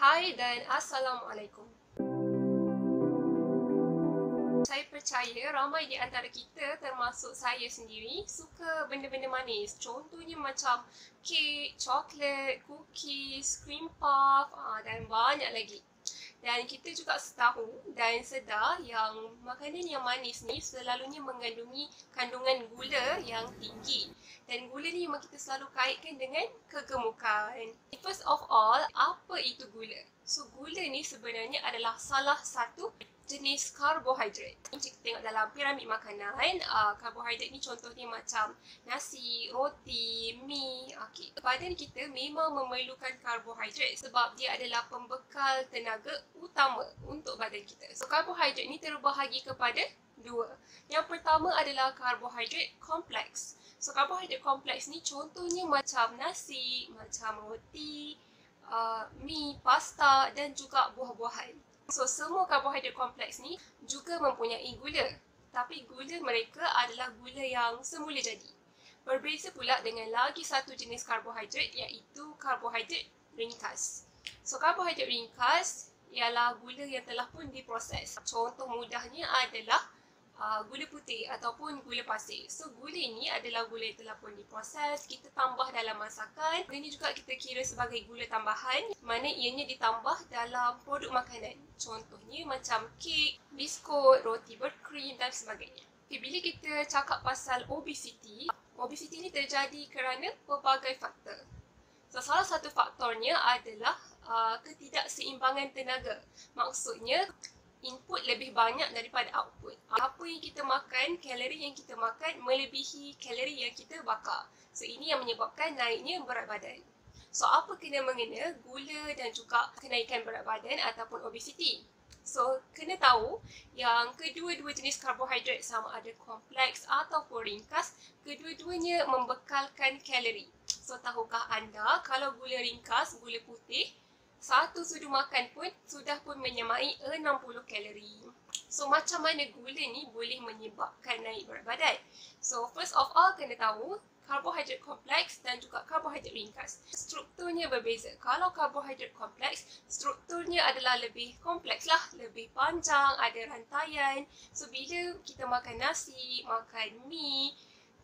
Hai dan Assalamualaikum. Saya percaya ramai di antara kita termasuk saya sendiri suka benda-benda manis. Contohnya macam kek, coklat, cookies, cream puff ah, dan banyak lagi. Dan kita juga tahu dan sedar yang makanan yang manis ni selalunya mengandungi kandungan gula yang tinggi. Dan gula ni memang kita selalu kaitkan dengan kegemukan. First of all, apa itu gula? So gula ni sebenarnya adalah salah satu jenis karbohidrat. Kita tengok dalam piramid makanan, uh, karbohidrat ni contohnya macam nasi, roti, mi. Okay. Badan kita memang memerlukan karbohidrat sebab dia adalah pembekal tenaga utama untuk badan kita. So karbohidrat ni terbahagi kepada dua. Yang pertama adalah karbohidrat kompleks. So karbohidrat kompleks ni contohnya macam nasi, macam roti, uh, mi, pasta dan juga buah-buahan. So semua karbohidrat kompleks ni juga mempunyai gula. Tapi gula mereka adalah gula yang semula jadi. Berbeza pula dengan lagi satu jenis karbohidrat iaitu karbohidrat ringkas. So karbohidrat ringkas ialah gula yang telah pun diproses. Contoh mudahnya adalah uh, gula putih ataupun gula pasir. So gula ini adalah gula yang telah pun diproses, kita tambah dalam masakan. Ini juga kita kira sebagai gula tambahan mana ianya ditambah dalam produk makanan. Contohnya macam kek, biskut, roti berkrim dan sebagainya. Okay, bila kita cakap pasal obesity, obesity ini terjadi kerana pelbagai faktor. So, salah satu faktornya adalah uh, ketidakseimbangan tenaga. Maksudnya, input lebih banyak daripada output. Apa yang kita makan, kalori yang kita makan melebihi kalori yang kita bakar. So ini yang menyebabkan naiknya berat badan. So apa kena mengena gula dan juga kenaikan berat badan ataupun obesity? So kena tahu yang kedua-dua jenis karbohidrat sama ada kompleks ataupun ringkas, kedua-duanya membekalkan kalori. So tahukah anda kalau gula ringkas, gula putih satu sudu makan pun sudah pun menyamai 60 kalori. So macam mana gula ni boleh menyebabkan naik berat badan? So first of all kena tahu karbohidrat kompleks dan juga karbohidrat ringkas. Strukturnya berbeza. Kalau karbohidrat kompleks, strukturnya adalah lebih kompleks lah, lebih panjang, ada rantaian. So bila kita makan nasi, makan mi,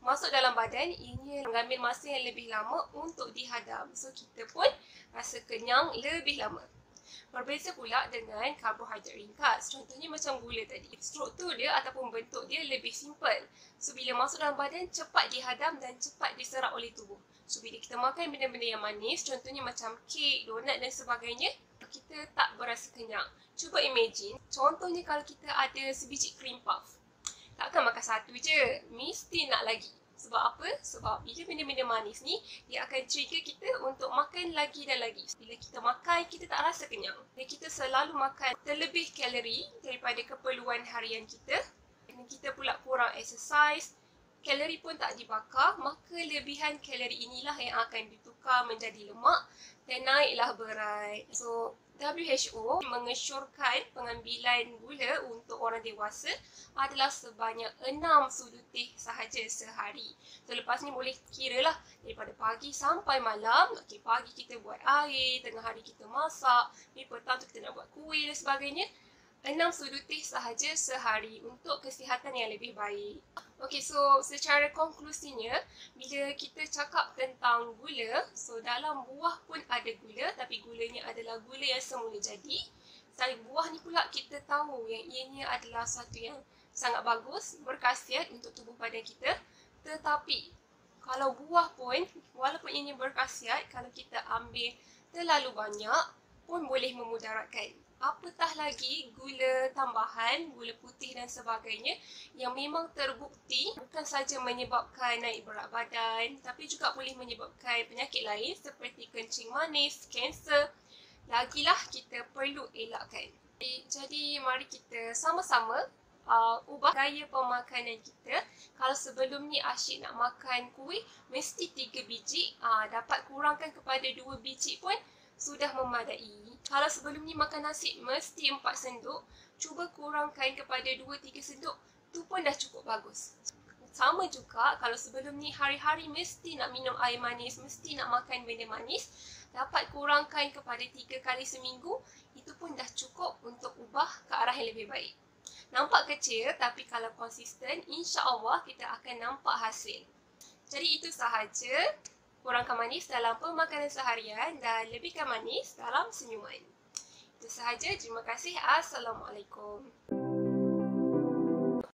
masuk dalam badan, ini mengambil masa yang lebih lama untuk dihadam. So kita pun rasa kenyang lebih lama. Berbeza pula dengan karbohidrat ringkas. Contohnya macam gula tadi. Struktur dia ataupun bentuk dia lebih simple. So bila masuk dalam badan, cepat dihadam dan cepat diserap oleh tubuh. So bila kita makan benda-benda yang manis, contohnya macam kek, donat dan sebagainya, kita tak berasa kenyang. Cuba imagine, contohnya kalau kita ada sebiji cream puff takkan makan satu je. Mesti nak lagi. Sebab apa? Sebab bila benda-benda manis ni, dia akan trigger kita untuk makan lagi dan lagi. Bila kita makan, kita tak rasa kenyang. Dan kita selalu makan terlebih kalori daripada keperluan harian kita. Dan kita pula kurang exercise, kalori pun tak dibakar, maka lebihan kalori inilah yang akan ditukar menjadi lemak dan naiklah berat. So, WHO mengesyorkan pengambilan gula untuk orang dewasa adalah sebanyak 6 sudu teh sahaja sehari. So lepas ni boleh kira lah daripada pagi sampai malam. Okay, pagi kita buat air, tengah hari kita masak, ni petang tu kita nak buat kuih dan sebagainya. 6 sudu teh sahaja sehari untuk kesihatan yang lebih baik. Okay, so secara konklusinya, bila kita cakap tentang gula, so dalam buah pun ada gula tapi gulanya adalah gula yang semula jadi. Selain buah ni pula kita tahu yang ianya adalah satu yang sangat bagus, berkhasiat untuk tubuh badan kita. Tetapi, kalau buah pun, walaupun ianya berkhasiat, kalau kita ambil terlalu banyak, pun boleh memudaratkan apatah lagi gula tambahan, gula putih dan sebagainya yang memang terbukti bukan saja menyebabkan naik berat badan tapi juga boleh menyebabkan penyakit lain seperti kencing manis, kanser. Lagilah kita perlu elakkan. Jadi mari kita sama-sama uh, ubah gaya pemakanan kita. Kalau sebelum ni asyik nak makan kuih, mesti tiga biji. Uh, dapat kurangkan kepada dua biji pun sudah memadai. Kalau sebelum ni makan nasi mesti 4 sendok, cuba kurangkan kepada 2-3 sendok. Tu pun dah cukup bagus. Sama juga kalau sebelum ni hari-hari mesti nak minum air manis, mesti nak makan benda manis, dapat kurangkan kepada 3 kali seminggu, itu pun dah cukup untuk ubah ke arah yang lebih baik. Nampak kecil tapi kalau konsisten, insya Allah kita akan nampak hasil. Jadi itu sahaja kurangkan manis dalam pemakanan seharian dan lebihkan manis dalam senyuman. Itu sahaja. Terima kasih. Assalamualaikum.